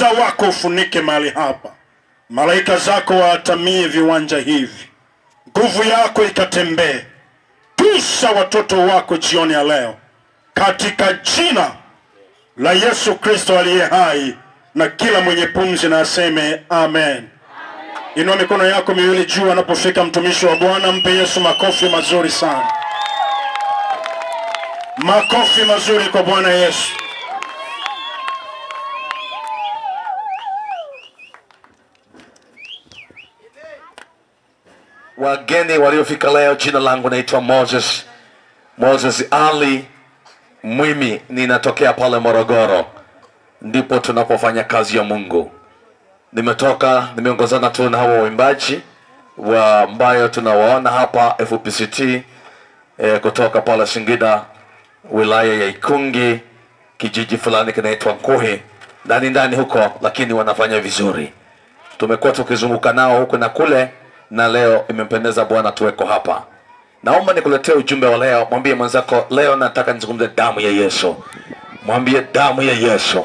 uweza wako ufunike mahali hapa, malaika zako waatamie viwanja hivi, nguvu yako ikatembee. Gusa watoto wako jioni ya leo, katika jina la Yesu Kristo aliye hai, na kila mwenye pumzi na aseme amen. Inua mikono yako miwili juu anapofika mtumishi wa Bwana. Mpe Yesu makofi mazuri sana, makofi mazuri kwa Bwana Yesu. Wageni waliofika leo jina langu naitwa moses. Moses ali mwimi ninatokea pale morogoro. Ndipo tunapofanya kazi ya mungu. Nimetoka nimeongozana tu na hawa waimbaji wa ambayo tunawaona hapa fpct eh, kutoka pale singida wilaya ya ikungi kijiji fulani kinaitwa nkuhi. Ndani ndani huko lakini wanafanya vizuri. Tumekuwa tukizunguka nao huku na kule na leo imempendeza bwana tuweko hapa. Naomba nikuletee ujumbe wa leo. Mwambie mwenzako leo nataka nizungumze damu ya yesu. Mwambie damu ya yesu.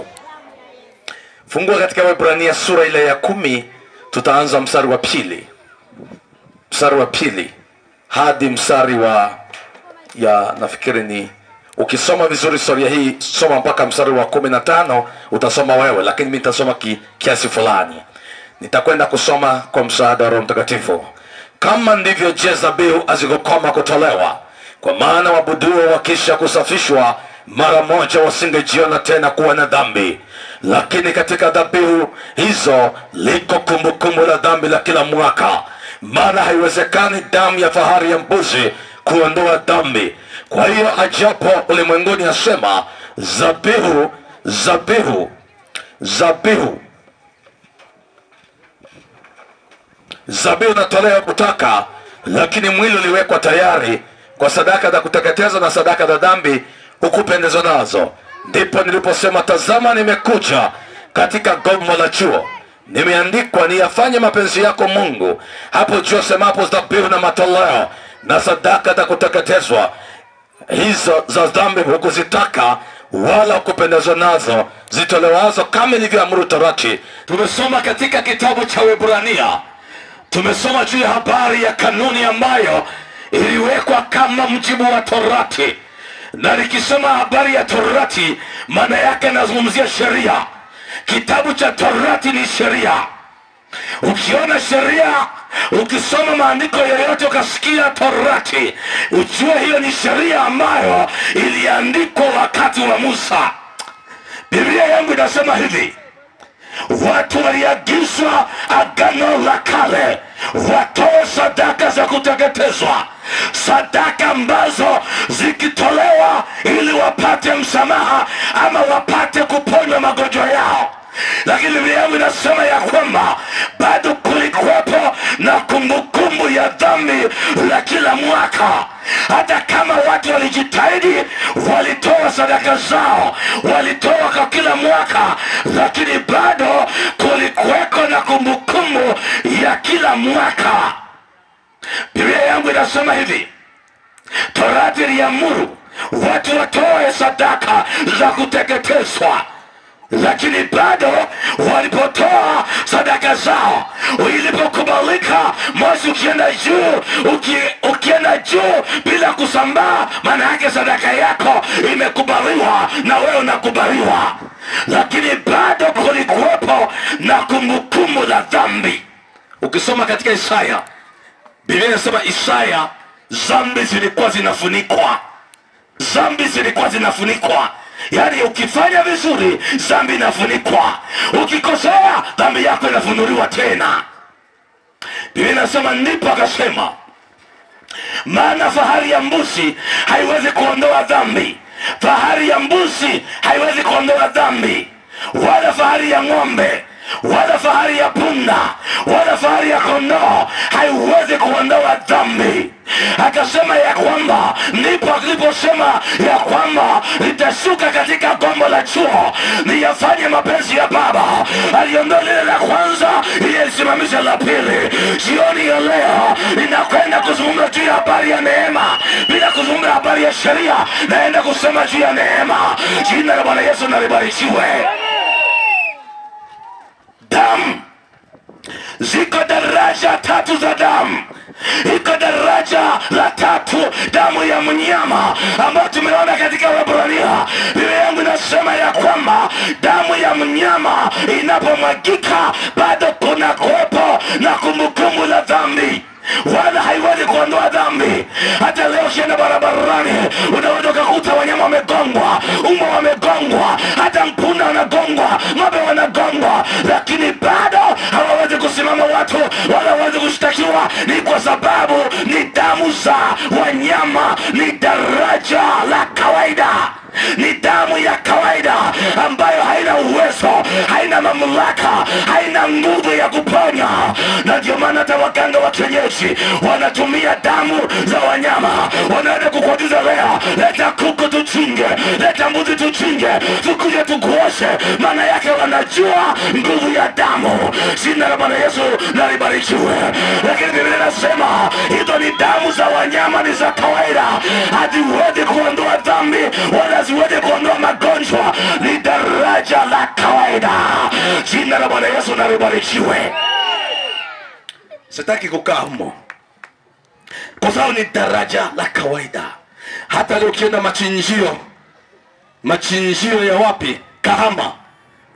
Fungua katika Waebrania sura ile ya kumi. Tutaanza mstari wa pili. Mstari wa pili. Hadi mstari wa ya nafikiri ni ukisoma vizuri historia hii soma mpaka mstari wa kumi na tano utasoma wewe lakini mi nitasoma ki, kiasi fulani nitakwenda kusoma kwa msaada wa roho mtakatifu. Kama ndivyo je zabihu azikokoma kutolewa kwa maana wabuduo wakisha kusafishwa mara moja wasingejiona tena kuwa na dhambi. Lakini katika dhabihu hizo liko kumbukumbu la dhambi la kila mwaka. Maana haiwezekani damu ya fahari ya mbuzi kuondoa dhambi. Kwa hiyo ajapo ulimwenguni asema zabihu zabihu zabihu zabihu unatolewa kutaka lakini mwili uliwekwa tayari kwa sadaka za kuteketezwa na sadaka za dhambi hukupendezwa nazo. Ndipo niliposema tazama nimekuja katika gomo la chuo. Nimeandikwa niyafanye mapenzi yako mungu. Hapo juu semapo dhabihu na matoleo na sadaka za kuteketezwa hizo za dhambi hukuzitaka wala kupendezwa nazo zitolewazo kama ilivyoamuru torati. Tumesoma katika kitabu cha webrania tumesoma juu ya habari ya kanuni ambayo iliwekwa kama mjibu wa torati. Na nikisema habari ya torati maana yake nazungumzia sheria. Kitabu cha torati ni sheria. Ukiona sheria ukisoma maandiko yoyote ukasikia torati ujue hiyo ni sheria ambayo iliandikwa wakati wa musa. Biblia yangu inasema hivi watu waliagizwa agano la kale. Watoe sadaka za kuteketezwa. Sadaka ambazo zikitolewa ili wapate msamaha ama wapate kuponywa magonjwa yao lakini biblia yangu inasema ya kwamba bado kulikwepo na kumbukumbu ya dhambi la kila mwaka. Hata kama watu walijitahidi walitoa sadaka zao walitoa kwa kila mwaka lakini bado kulikweko na kumbukumbu ya kila mwaka. Biblia yangu inasema hivi torati iliamuru watu watoe sadaka za kuteketezwa lakini bado walipotoa sadaka zao ilipokubalika moshi ukienda juu uki, ukienda juu bila kusambaa maana yake sadaka yako imekubaliwa na wewe unakubaliwa. Lakini bado kulikuwepo na kumbukumbu la dhambi. Ukisoma katika isaya biblia inasema isaya zambi zilikuwa zinafunikwa. Zambi zilikuwa zinafunikwa yaani ukifanya vizuri dhambi inafunikwa. Ukikosea dhambi yako inafunuliwa tena. Biblia inasema ndipo akasema maana fahari ya mbuzi haiwezi kuondoa dhambi. Fahari ya mbuzi haiwezi kuondoa dhambi. Wala fahari ya ng'ombe wala fahari ya punda wala fahari ya kondoo haiwezi kuondoa dhambi. Akasema ya kwamba ndipo aliposema ya kwamba litashuka katika gombo la chuo niyafanye mapenzi ya baba. Aliondoa lile la kwanza ili alisimamisha la pili. Jioni ya leo ninakwenda kuzungumza juu ya habari ya neema bila kuzungumza habari ya sheria naenda kusema juu ya neema. Jina la bwana yesu nalibarikiwe damu. Ziko daraja tatu za damu. Iko daraja la tatu damu ya mnyama ambayo tumeona katika wabrania biblia yangu inasema ya kwamba damu ya mnyama inapomwagika bado kuna kuwepo na kumbukumbu la dhambi. Wala haiwezi kuondoa dhambi. Hata leo ukienda barabarani unaweza ukakuta wanyama wamegongwa umba wamegongwa hata mpunda wanagongwa ng'ombe wanagongwa ni kwa sababu ni damu za wanyama ni daraja la kawaida ni damu ya kawaida ambayo haina uwezo haina mamlaka haina nguvu ya kuponya. Na ndio maana hata waganga wa kienyeji wanatumia damu za wanyama. Wanaenda kukuagiza lea leta kuku tuchinge leta mbuzi tuchinge tukuje tukuoshe. Maana yake wanajua nguvu ya damu. Jina la bwana yesu nalibarikiwe. Lakini biblia inasema hizo ni damu za wanyama ni za kawaida. Hatiwezi kuondoa dhambi wala haziwezi kuondoa magonjwa ni daraja la kawaida. Jina la bwana yesu nalibarikiwe sitaki kukaa humo kwa sababu ni daraja la kawaida. Hata leo ukienda machinjio machinjio ya wapi? Kahama.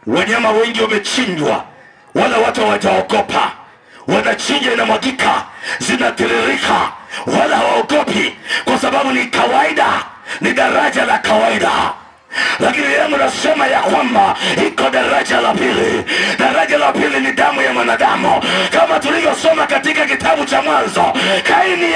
Wanyama wengi wamechinjwa wala watu hawajaogopa. Wanachinja inamwagika zinatiririka wala hawaogopi kwa sababu ni kawaida ni daraja la kawaida lakini yangu nasema ya kwamba iko daraja la pili. Daraja la pili ni damu ya mwanadamu. Kama tulivyosoma katika kitabu cha mwanzo kaini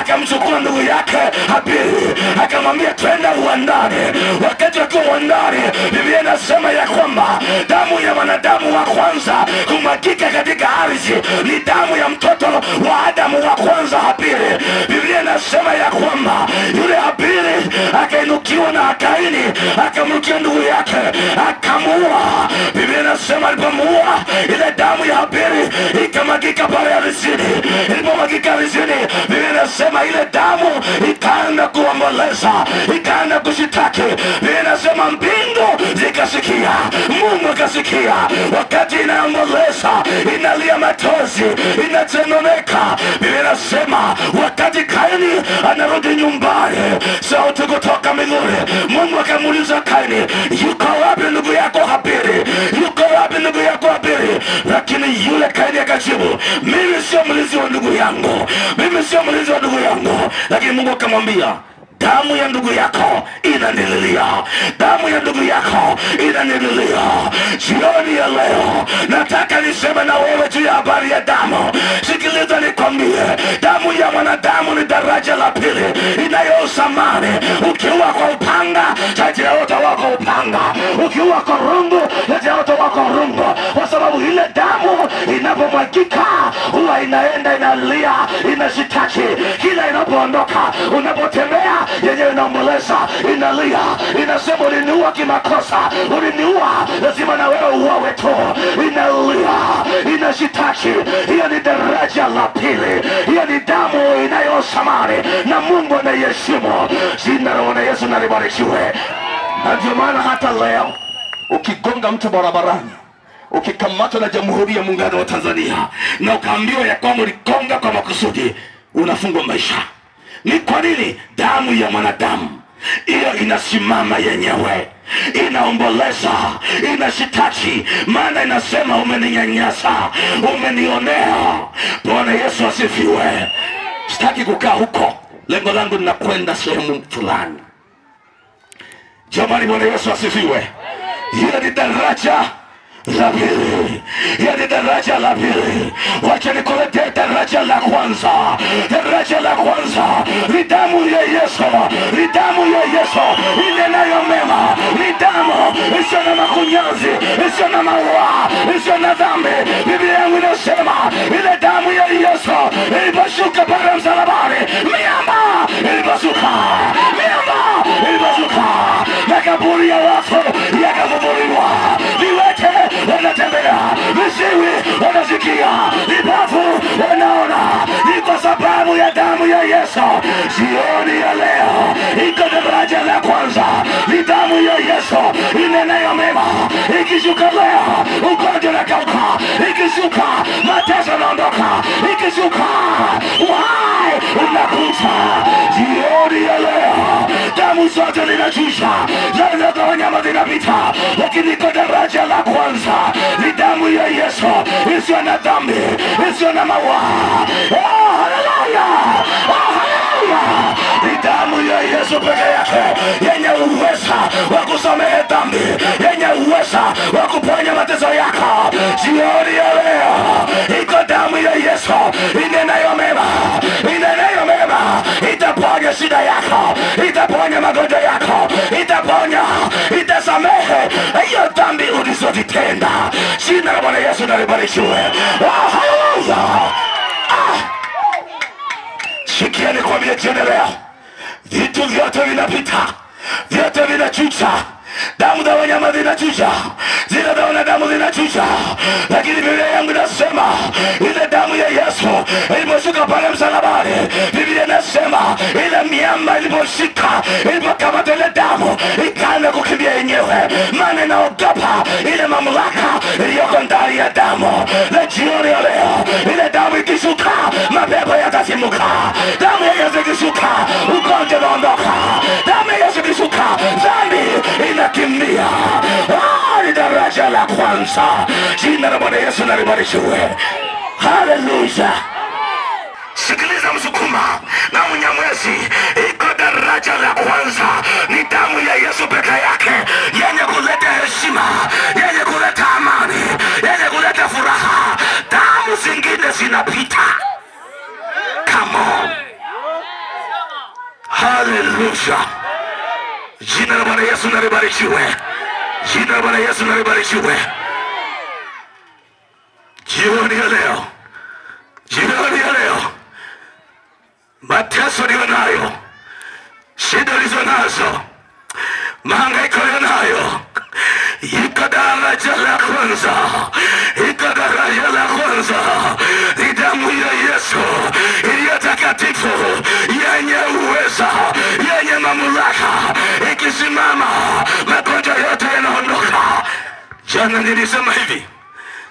akamchukua ndugu yake habili akamwambia twenda uwandani. Wakati wakiwa uwandani biblia inasema ya kwamba damu ya mwanadamu wa kwanza kumwagika katika ardhi ni damu ya mtoto wa adamu wa kwanza habili biblia inasema ya kwamba yule habili akainukiwa na kaini akamrukia ndugu yake akamuua biblia inasema alipomuua ile damu ya habili ikamagika pale ardhini. Ilipomagika ardhini biblia inasema ile damu ikaenda kuomboleza ikaenda kushitaki. Biblia inasema mbingu zikasikia mungu akasikia. Wakati inaomboleza inalia matozi inatenoneka biblia inasema wakati kaini anarudi nyumbani sauti kutoka mbinguni mungu akamuuliza kaini yuko wapi ndugu yako habiri yuko wapi ndugu yako habiri lakini yule kaini akajibu mimi sio mlinzi wa ndugu yangu. Mimi sio mlinzi wa ndugu yangu. Lakini mungu akamwambia damu ya ndugu yako inanililia. Damu ya ndugu yako inanililia. Jioni ya leo nataka niseme na wewe juu ya habari ya damu. Sikiliza nikwambie damu ya mwanadamu ni daraja la pili inayousamani. ukiua kwa upanga tajiaota wako upanga. Ukiua kwa rungu tajiaota wako rungu. Kwa sababu ile damu inapomwagika huwa inaenda inalia inashitaki. Kila inapoondoka unapotembea yenyewe inaomboleza inalia inasema uliniua kimakosa uliniua lazima na wewe uwawe tu. Inalia inashitaki. Hiyo ni daraja la pili. Hiyo ni damu inayosamari na mungu anaiheshimu. Jina la bwana yesu nalibarikiwe. Na ndio maana hata leo ukigonga mtu barabarani ukikamatwa na jamhuri ya muungano wa tanzania na ukaambiwa ya kwamba uligonga kwa makusudi unafungwa maisha ni kwa nini damu ya mwanadamu hiyo inasimama yenyewe? Inaomboleza inashitaki maana inasema umeninyanyasa umenionea. Bwana yesu asifiwe. Sitaki kukaa huko. Lengo langu linakwenda sehemu fulani. Jamani bwana yesu asifiwe. Hiyo ni daraja la pili. Yani daraja la pili. Wacha nikuletee daraja la kwanza. Daraja la kwanza. Ni damu ya yesu. Ni damu ya yesu. Inenayo mema. Ni damu isiyo na makunyanzi isiyo na maua. Isiyo na dhambi. Biblia yangu inasema ile damu ya yesu iliposhuka pale msalabani miamba ilipasuka miamba ilipasuka makaburi ya watu yakafufuliwa. Viwete wanatembea. Viziwi wanasikia. Vipofu wanaona. Ni kwa sababu ya damu ya yesu. Jioni ya leo iko daraja la kwanza. Ni damu ya yesu. Inenayo mema. Ikishuka leo ugonjwa unakauka, ikishuka mateso yanaondoka. Ikishuka uhai unakuja. Jioni ya leo damu zote zinachusha zote za wanyama zinapita lakini iko daraja la kwanza. Ni damu ya yesu isiyo na dhambi isiyo na mawa oh, haleluya! Oh, haleluya! Ni damu ya yesu peke yake yenye uweza wa kusamehe dhambi yenye uweza wa kuponya mateso yako. Jioni ya leo iko damu ya yesu inenayo mema inenayo itaponya shida yako itaponya magonjwa yako itaponya itasamehe. Hiyo dhambi ulizozitenda jina la bwana yesu nalibarikiwe. Oh, haleluya. Ah. sikia nikwambie leo vitu vyote vinapita vyote vinachucha damu za wanyama zinachucha zile za wanadamu zinachucha lakini biblia yangu inasema ile damu ya yesu iliposhuka pale msalabani biblia inasema ile miamba iliposhika ilipokamata ile damu ikaanza kukimbia yenyewe. Maana inaogopa ile mamlaka iliyoko ndani ya damu. Na jioni ya leo ile damu ikishuka mapepo yatasimuka. Damu ya yesu ikishuka ugonjwa unaondoka. Damu ya yesu ikishuka dhambi inakimbia Ah, ni daraja la kwanza. Jina la bwana yesu nalibarikiwe. Haleluya sikiliza msukuma na mnyamwezi. Iko daraja la kwanza. Ni damu ya yesu peke yake. Yenye kuleta heshima yenye kuleta amani yenye kuleta furaha. Damu zingine zinapita. On. haleluya jina la bwana yesu nalibarikiwe. Jina la bwana yesu nalibarikiwe. Jioni ya leo jioni ya leo mateso niyo nayo shida ulizo nazo mahangaiko uliyo nayo iko daraja la kwanza iko daraja la kwanza ni damu ya yesu iliyo takatifu yenye uweza yenye mamlaka ikisimama magonjwa yote yanaondoka. Jana nilisema hivi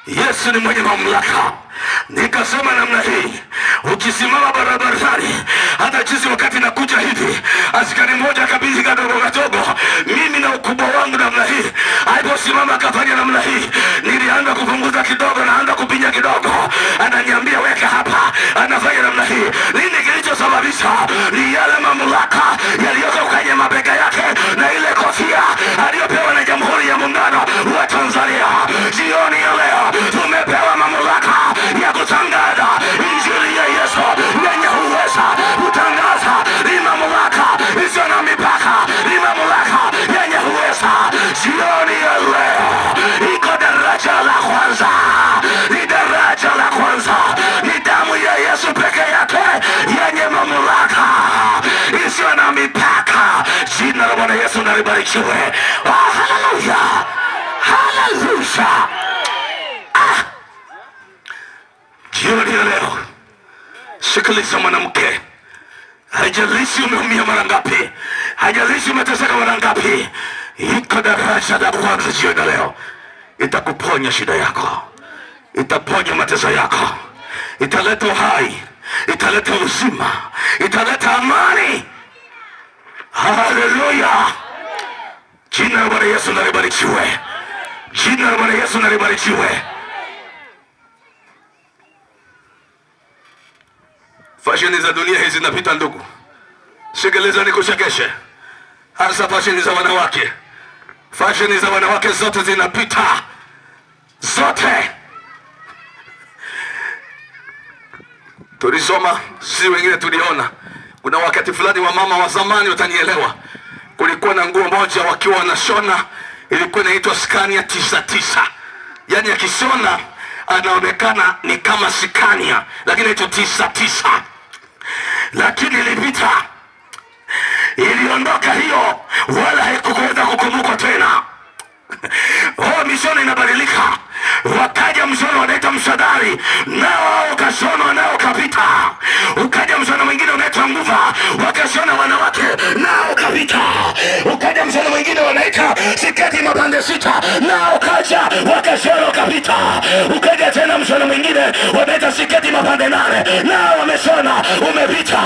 yesu ni mwenye mamlaka. Nikasema namna hii ukisimama barabarani hata jinsi wakati nakuja hivi askari mmoja kabidhi kadogo kadogo mimi na ukubwa wangu namna hii. Aliposimama akafanya namna hii nilianza kupunguza kidogo naanza kupinya kidogo. Ananiambia weka hapa. Anafanya namna hii. Nini kilichosababisha? Ni yale mamlaka yaliyoko kwenye mabega jioni ya leo tumepewa mamlaka ya kutangaza injili ya yesu. Yenye uweza kutangaza ni mamlaka isiyo na mipaka ni mamlaka yenye uweza jioni ya leo iko daraja la kwanza ni daraja la kwanza ni damu ya yesu peke yake yenye mamlaka isiyo na mipaka. Jina la bwana yesu nalibarikiwe. Oh, haleluya Ah, jioni ya leo. Sikiliza mwanamke. Haijalishi umeumia mara ngapi. Haijalishi umeteseka mara ngapi. Iko daraja la kwanza jioni ya leo. Itakuponya shida yako. Itaponya mateso yako. Italeta uhai. Italeta uzima. Italeta amani. Haleluya jina la bwana yesu nalibarikiwe jina la bwana yesu nalibarikiwe. Fashini za dunia hizi zinapita ndugu. Sikiliza nikuchekeshe hasa fashini za wanawake. Fashini za wanawake zote zinapita. Zote. Tulisoma si wengine tuliona. Kuna wakati fulani wa mama wa zamani watanielewa. Kulikuwa na nguo moja wakiwa wanashona ilikuwa inaitwa skania tisa tisa. Yaani akishona anaonekana ni kama skania lakini inaitwa tisa tisa. Lakini ilipita. Iliondoka hiyo wala haikuweza kukumbukwa tena. Oh, mishono inabadilika. Wakaja mshono wanaita mshadari na ukaja wakashona kapita, ukaja tena mshono mwingine wanaita siketi mapande nane na wameshona umepita.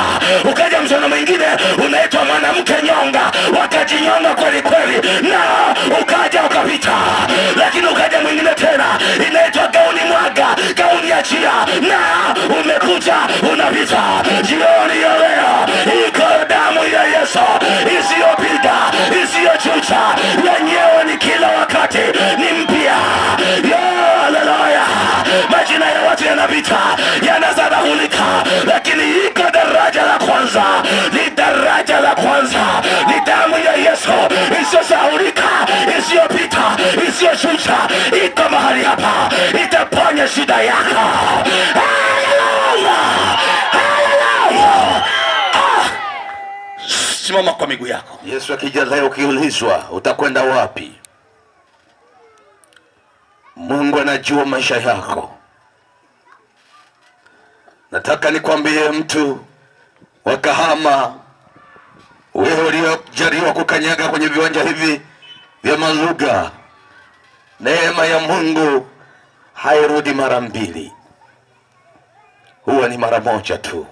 Ukaja mshono mwingine unaitwa mwanamke nyonga wakajinyonga kweli kweli na ukaja ukapita. Lakini ukaja mwingine tena inaitwa gauni mwaga gauni ya chia na umekuja unapita. Jioni ya leo iko damu ya yesu isiyopiga yanapita yanazarahulika lakini iko daraja la kwanza. Ni daraja la kwanza. Ni damu ya yesu isiyosahulika, isiyopita isiyoshusha iko mahali hapa. Itaponya shida yako! Ah! simama kwa miguu yako. Yesu akija leo ukiulizwa utakwenda wapi? Mungu anajua maisha yako nataka nikwambie mtu wa kahama wewe uliojaliwa kukanyaga kwenye viwanja hivi vya Maluga, neema ya mungu hairudi mara mbili. Huwa ni mara moja tu.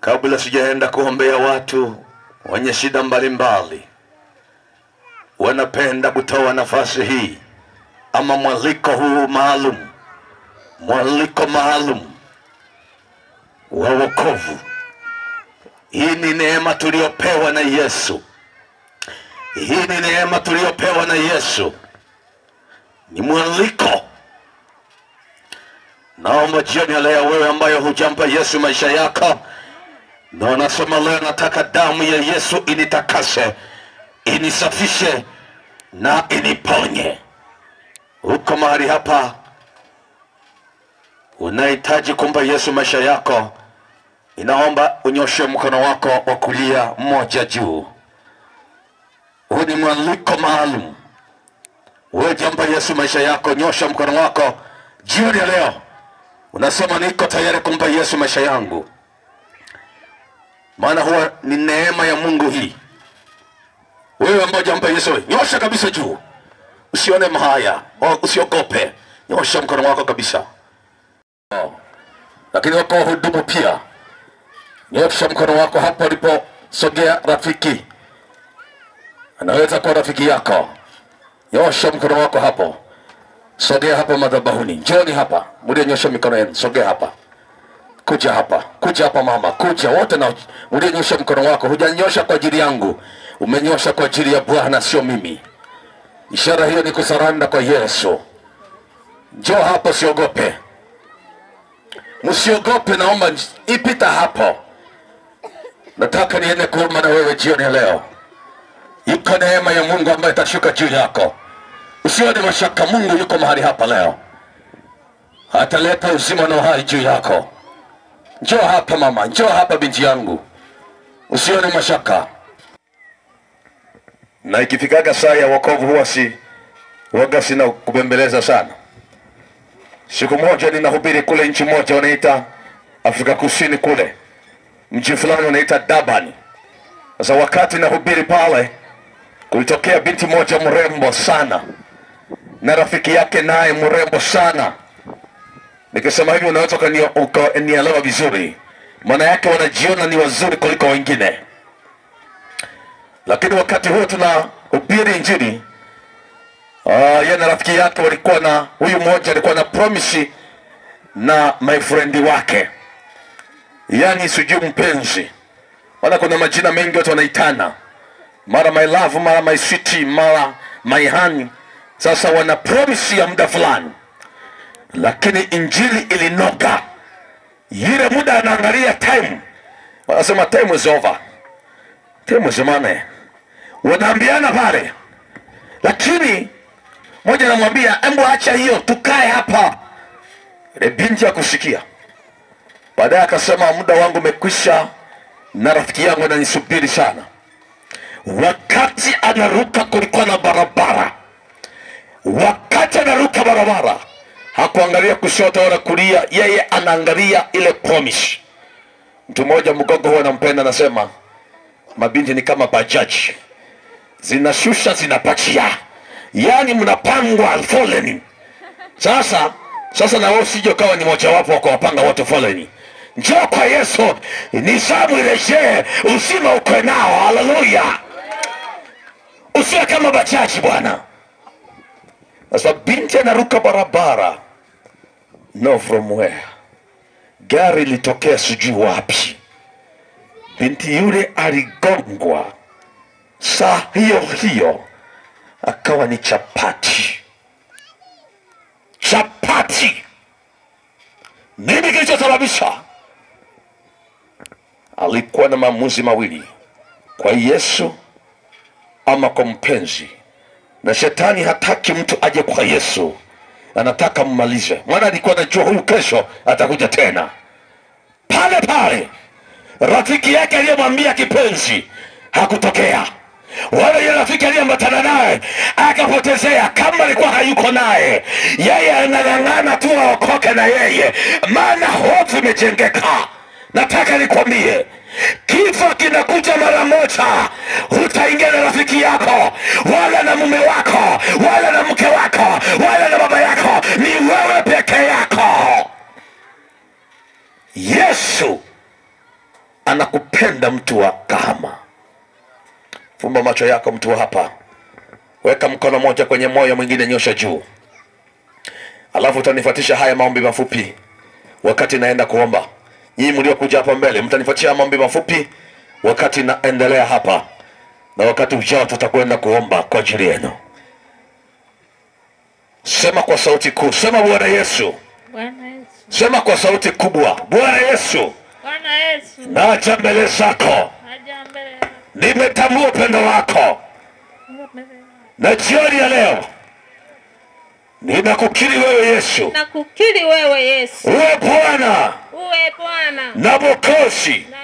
Kabla sijaenda kuombea watu wenye shida mbalimbali wanapenda kutoa nafasi hii ama mwaliko huu maalum mwaliko maalum wa wokovu. Hii ni neema tuliyopewa na yesu. Hii ni neema tuliyopewa na yesu. Ni mwaliko. Naomba jioni ya leo wewe ambayo hujampa yesu maisha yako na unasema leo nataka damu ya yesu initakase inisafishe na iniponye. Huko mahali hapa unahitaji kumpa yesu maisha yako inaomba unyoshe mkono wako wa kulia mmoja juu. Huu ni mwaliko maalum. Wewe jampa yesu maisha yako nyosha mkono wako. Jioni ya leo unasema niko tayari kumpa yesu maisha yangu. Maana huwa ni neema ya mungu hii. Wewe mmoja jampa yesu nyosha kabisa juu. Usione mahaya usiogope. Nyosha mkono wako kabisa Oh. lakini wako wahudumu pia. Nyosha mkono wako hapo aliposogea rafiki. Anaweza kuwa rafiki yako. Nyosha mkono wako hapo. Sogea hapo madhabahuni. Njoni hapa. Mlionyosha mikono yenu. Sogea hapa. Kuja hapa. Kuja hapa mama. Kuja wote na ulionyosha mkono wako. Hujanyosha kwa ajili yangu. Umenyosha kwa ajili ya bwana sio mimi. Ishara hiyo ni kusaranda kwa yesu. Njoo hapo siogope msiogope naomba ipita hapo. Nataka niende kuomba na wewe jioni leo. Iko neema ya mungu ambayo itashuka juu yako. Usione mashaka mungu yuko mahali hapa leo. Ataleta uzima na uhai juu yako. Njoo hapa mama. Njoo hapa binti yangu. Usione mashaka. Na ikifikaga saa ya wokovu huwa si waga sina kubembeleza sana siku moja ninahubiri kule nchi moja wanaita afrika kusini kule. Mji fulani wanaita dabani sasa wakati nahubiri pale kulitokea binti moja mrembo sana. Na rafiki yake naye mrembo sana. Nikisema hivi unaweza ukani- ukanielewa vizuri. Maana yake wanajiona ni wazuri kuliko wengine. Lakini wakati huo tunahubiri injili uh, yeye na rafiki yake walikuwa na huyu mmoja alikuwa na promise na my friend wake. Yani sijui mpenzi. Maana kuna majina mengi watu wanaitana. Mara my love mara my sweet mara my honey. Sasa wana promise ya muda fulani. Lakini injili ilinoga. Yile muda anaangalia time. Wanasema time is over. Time is money. Wanaambiana pale. Lakini moja anamwambia embo acha hiyo tukae hapa. Ile binti akusikia baadaye akasema muda wangu umekwisha na rafiki yangu ananisubiri sana. Wakati anaruka kulikuwa na barabara. Wakati anaruka barabara hakuangalia kushoto wala kulia yeye anaangalia ile promise. Mtu mmoja mgogo huwa anampenda anasema mabinti ni kama bajaji. Zinashusha zinapakia yaani mnapangwa foleni sasa sasa na wewe usije ukawa ni mojawapo wa kuwapanga watu foleni njoo kwa yesu. Nizamu irejee uzima ukwe nao. Haleluya usiwe kama bajaji bwana. Sasa binti anaruka barabara. No from where. Gari litokea sijui wapi. Binti yule aligongwa. Saa hiyo hiyo akawa ni chapati. Chapati! Nini kilichosababisha? Alikuwa na maamuzi mawili kwa yesu ama kwa mpenzi. Na shetani hataki mtu aje kwa yesu. Anataka mmalize. Mwana alikuwa anajua huyu kesho atakuja tena. Pale pale rafiki yake aliyemwambia kipenzi hakutokea wala yule rafiki aliyeambatana naye akapotezea kama alikuwa hayuko naye. Yeye anang'ang'ana tu aokoke na yeye. Maana hofu imejengeka. Nataka nikwambie kifo kinakuja mara moja. Hutaingia na rafiki yako wala na mume wako wala na mke wako wala na baba yako. Ni wewe peke yako. Yesu anakupenda mtu wa kahama fumba macho yako mtu wa hapa. Weka mkono moja kwenye moyo mwingine nyosha juu. Alafu utanifuatisha haya maombi mafupi wakati naenda kuomba. Nyinyi mliokuja hapa mbele mtanifuatisha maombi mafupi wakati naendelea hapa. Na wakati ujao tutakwenda kuomba kwa ajili yenu. Sema kwa sauti kuu sema bwana yesu. Bwana Yesu. sema kwa sauti kubwa bwana yesu. Bwana Yesu. naja mbele zako. Nimetambua upendo wako. Na jioni ya leo ninakukiri wewe yesu. Ninakukiri wewe Yesu. uwe bwana. Uwe Bwana. Na mwokozi. Na Mwokozi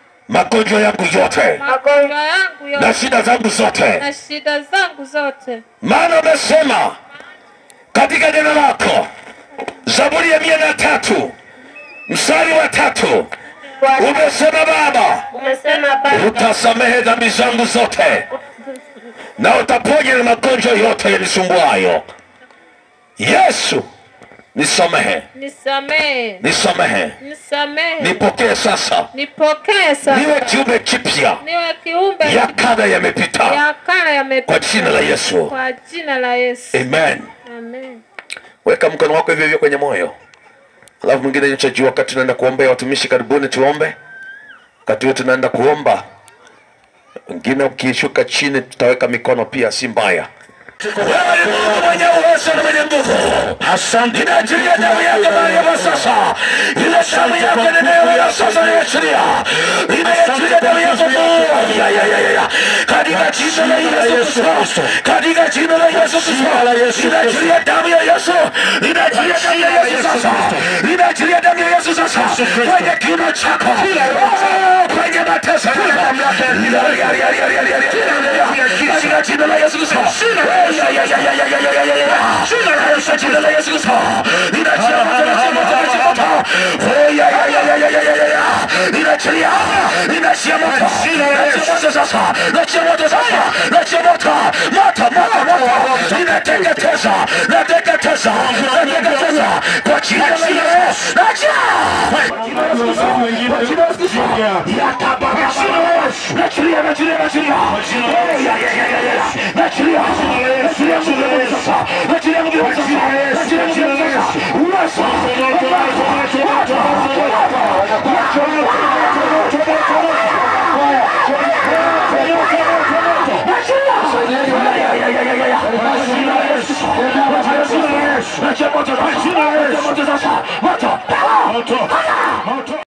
magonjwa yangu yote. Na shida zangu zote. Zote. maana umesema katika neno lako zaburi ya mia na tatu mstari wa tatu umesema baba Umesema Baba utasamehe dhambi zangu zote na utaponya na magonjwa yote yanisumbuayo yesu nisamehe. Nisamehe, nisamehe. Nisamehe, nipokee sasa. Nipokee sasa, niwe kiumbe kipya. Niwe kiumbe ya kada yamepita. Ya kale kwa jina la yesu. Kwa jina la Yesu. amen. Amen. weka mkono wako hivyo hivyo kwenye moyo. Alafu mwingine nyocha juu wakati tunaenda kuombea watumishi karibuni tuombe. Wakati huo tunaenda kuomba. Wengine ukishuka chini tutaweka mikono pia si mbaya wewe ni Mungu mwenye uwezo na mwenye nguvu. Asante. Ninaachilia damu yako mahali hapa sasa. Ile damu yako ni damu ya sasa ninaachilia. Ninaachilia damu yako. Katika jina la Yesu Kristo. Katika jina la Yesu Kristo. Ninaachilia damu ya Yesu. Ninaachilia damu ya Yesu sasa. Ninaachilia damu ya Yesu sasa. Kwenye kiuno chako. Kwenye mateso yako. Ya, ya, ya, ya, ya, ya, ya. Katika jina la Yesu Kristo. Ya, ya, ya, ya, ya, ya, ya, ya, ya, ya. Katika jina la Yesu Kristo. Ninaachilia moto, ninaachilia moto, ninaachilia moto. Oh, ya, ya, ya, ya, ya, ya, ya, ya, ya. Ninaachilia, ninaachilia moto. Ninaachilia moto sasa. Ninaachilia moto sasa. Ninaachilia moto. Moto, moto, moto. Ninateketeza, nateketeza, nateketeza. Kwa jina la Yesu. Naachia. Kwa jina la Yesu Kristo. Kwa jina la Yesu Kristo. Nachilia, nachilia, nachilia. Oh, ya, ya, ya, ya, ya, ya. Nachilia, nachilia nguvu ya Mungu sasa. Nachilia nguvu Moto! Moto! Moto!